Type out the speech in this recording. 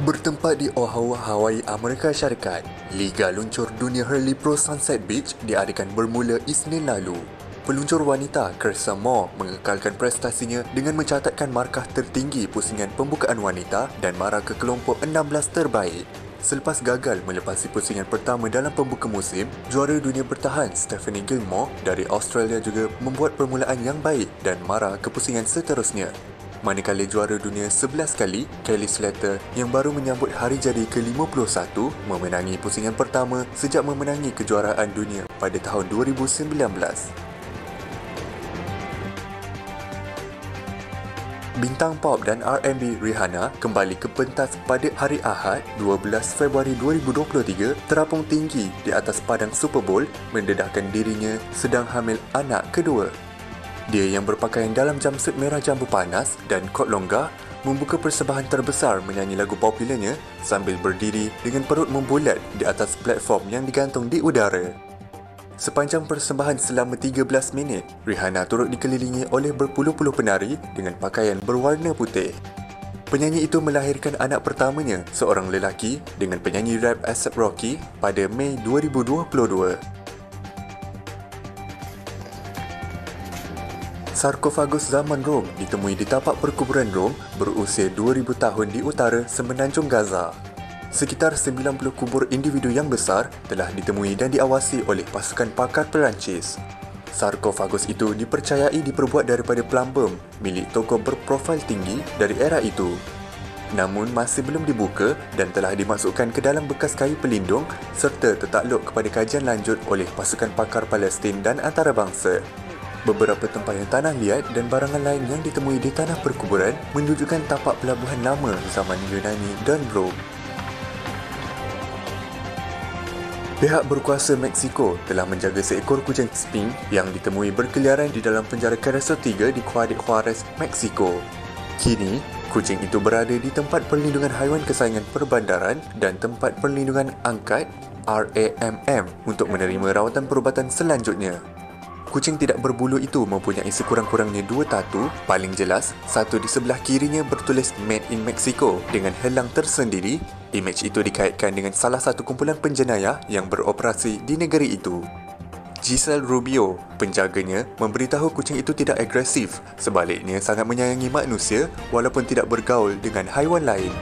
Bertempat di Oahu, Hawaii, Amerika Syarikat, Liga Luncur Dunia Hurley Pro Sunset Beach diadakan bermula Isnin lalu. Peluncur wanita Kersa Moore mengekalkan prestasinya dengan mencatatkan markah tertinggi pusingan pembukaan wanita dan mara ke kelompok 16 terbaik. Selepas gagal melepasi pusingan pertama dalam pembuka musim, juara dunia bertahan Stephanie Gilmore dari Australia juga membuat permulaan yang baik dan mara ke pusingan seterusnya manakala juara dunia 11 kali, Kelly Slater yang baru menyambut hari jadi ke-51 memenangi pusingan pertama sejak memenangi kejuaraan dunia pada tahun 2019. Bintang pop dan R&B Rihanna kembali ke pentas pada hari Ahad 12 Februari 2023 terapung tinggi di atas padang Super Bowl mendedahkan dirinya sedang hamil anak kedua. Dia yang berpakaian dalam jumpsuit merah jambu panas dan kot longgar membuka persembahan terbesar menyanyi lagu popularnya sambil berdiri dengan perut membulat di atas platform yang digantung di udara. Sepanjang persembahan selama 13 minit, Rihanna turut dikelilingi oleh berpuluh-puluh penari dengan pakaian berwarna putih. Penyanyi itu melahirkan anak pertamanya, seorang lelaki dengan penyanyi rap ASAP Rocky pada Mei 2022. Sarkofagus zaman Rom ditemui di tapak perkuburan Rom berusia 2000 tahun di utara semenanjung Gaza. Sekitar 90 kubur individu yang besar telah ditemui dan diawasi oleh pasukan pakar Perancis. Sarkofagus itu dipercayai diperbuat daripada plumbum milik tokoh berprofil tinggi dari era itu. Namun masih belum dibuka dan telah dimasukkan ke dalam bekas kayu pelindung serta tertakluk kepada kajian lanjut oleh pasukan pakar Palestin dan antarabangsa. Beberapa tempayan tanah liat dan barangan lain yang ditemui di tanah perkuburan menunjukkan tapak pelabuhan lama zaman Yunani dan Rom. Pihak berkuasa Meksiko telah menjaga seekor kucing sping yang ditemui berkeliaran di dalam penjara Carazo 3 di Ciudad Juarez, Meksiko. Kini, kucing itu berada di tempat perlindungan haiwan kesayangan perbandaran dan tempat perlindungan angkat RAMM untuk menerima rawatan perubatan selanjutnya. Kucing tidak berbulu itu mempunyai sekurang-kurangnya dua tatu. Paling jelas, satu di sebelah kirinya bertulis Made in Mexico dengan helang tersendiri. Imej itu dikaitkan dengan salah satu kumpulan penjenayah yang beroperasi di negeri itu. Giselle Rubio, penjaganya, memberitahu kucing itu tidak agresif. Sebaliknya, sangat menyayangi manusia walaupun tidak bergaul dengan haiwan lain.